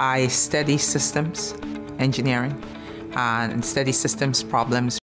I study systems engineering uh, and study systems problems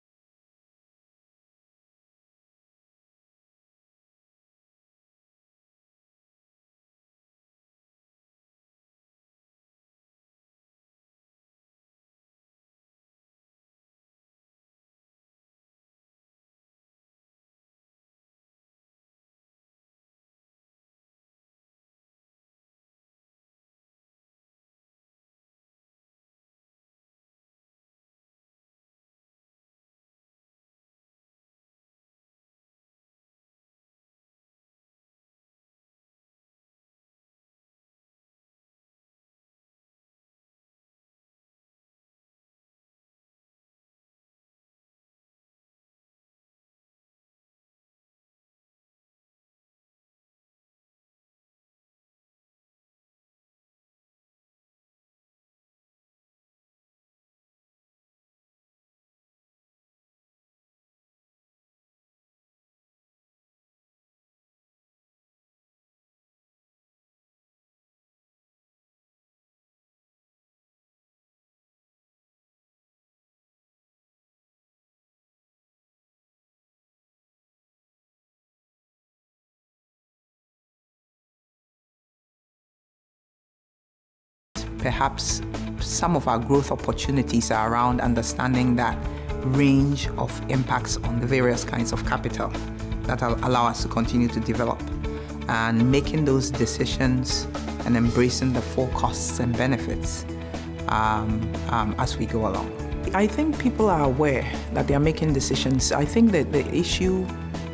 perhaps some of our growth opportunities are around understanding that range of impacts on the various kinds of capital that allow us to continue to develop and making those decisions and embracing the full costs and benefits um, um, as we go along. I think people are aware that they are making decisions. I think that the issue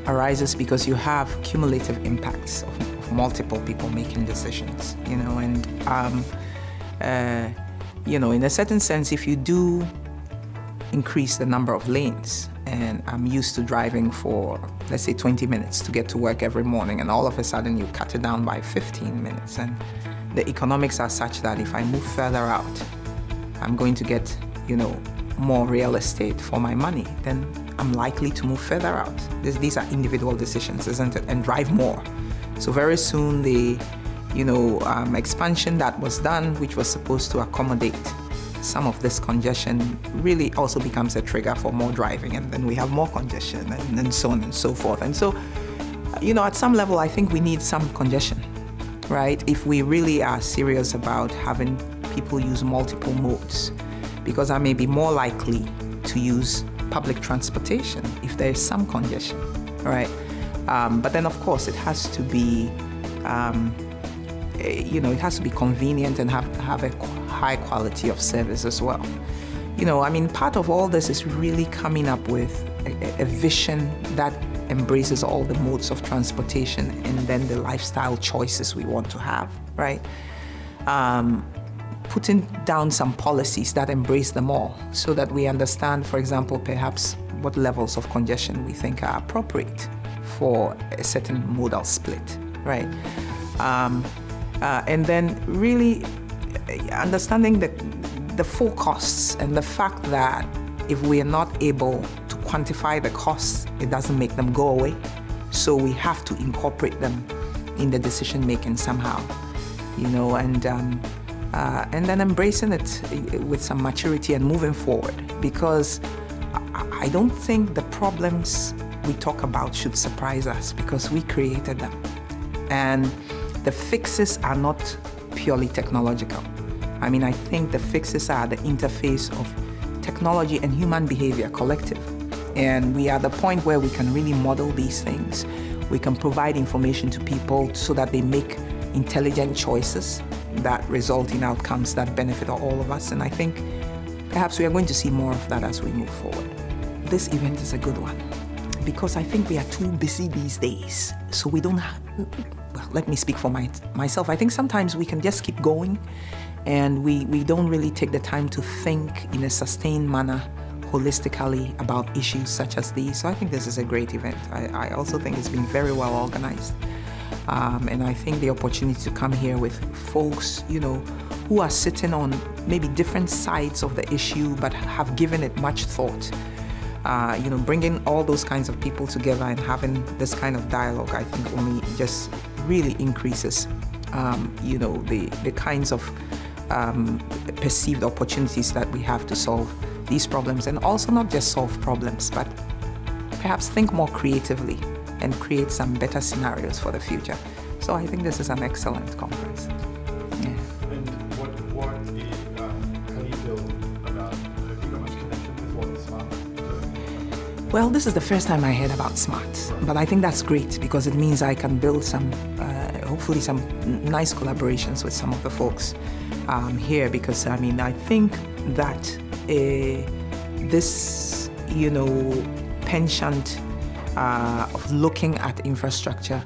arises because you have cumulative impacts of, of multiple people making decisions, you know, and um, uh, you know, in a certain sense, if you do increase the number of lanes, and I'm used to driving for, let's say, 20 minutes to get to work every morning, and all of a sudden you cut it down by 15 minutes, and the economics are such that if I move further out, I'm going to get, you know, more real estate for my money, then I'm likely to move further out. these are individual decisions, isn't it? And drive more. So very soon the you know, um, expansion that was done, which was supposed to accommodate some of this congestion, really also becomes a trigger for more driving, and then we have more congestion, and, and so on and so forth. And so, you know, at some level, I think we need some congestion, right? If we really are serious about having people use multiple modes, because I may be more likely to use public transportation if there is some congestion, right? Um, but then, of course, it has to be um, you know, it has to be convenient and have, have a high quality of service as well. You know, I mean, part of all this is really coming up with a, a vision that embraces all the modes of transportation and then the lifestyle choices we want to have, right? Um, putting down some policies that embrace them all so that we understand, for example, perhaps what levels of congestion we think are appropriate for a certain modal split, right? Um, uh, and then really understanding the, the full costs and the fact that if we are not able to quantify the costs, it doesn't make them go away. So we have to incorporate them in the decision making somehow, you know, and um, uh, and then embracing it with some maturity and moving forward because I don't think the problems we talk about should surprise us because we created them. And the fixes are not purely technological. I mean, I think the fixes are the interface of technology and human behavior collective. And we are at the point where we can really model these things. We can provide information to people so that they make intelligent choices that result in outcomes that benefit all of us. And I think perhaps we are going to see more of that as we move forward. This event is a good one because I think we are too busy these days. So we don't have, let me speak for my, myself. I think sometimes we can just keep going and we, we don't really take the time to think in a sustained manner holistically about issues such as these. So I think this is a great event. I, I also think it's been very well organized. Um, and I think the opportunity to come here with folks, you know, who are sitting on maybe different sides of the issue but have given it much thought uh, you know, bringing all those kinds of people together and having this kind of dialogue, I think only just really increases, um, you know, the, the kinds of um, perceived opportunities that we have to solve these problems and also not just solve problems, but perhaps think more creatively and create some better scenarios for the future. So I think this is an excellent conference. Well, this is the first time I heard about SMART, but I think that's great because it means I can build some, uh, hopefully, some nice collaborations with some of the folks um, here because I mean, I think that uh, this, you know, penchant uh, of looking at infrastructure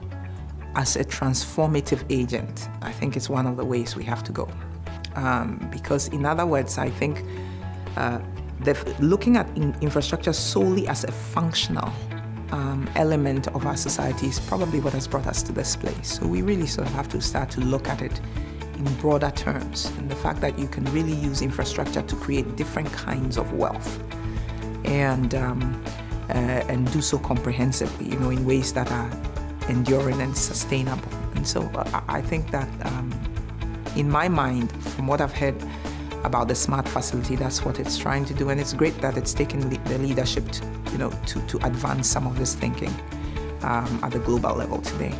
as a transformative agent, I think it's one of the ways we have to go. Um, because, in other words, I think looking at in infrastructure solely as a functional um, element of our society is probably what has brought us to this place. So we really sort of have to start to look at it in broader terms, and the fact that you can really use infrastructure to create different kinds of wealth, and um, uh, and do so comprehensively, you know, in ways that are enduring and sustainable. And so uh, I think that, um, in my mind, from what I've heard about the smart facility, that's what it's trying to do, and it's great that it's taken le- the leadership, to, you know, to to advance some of this thinking um, at the global level today.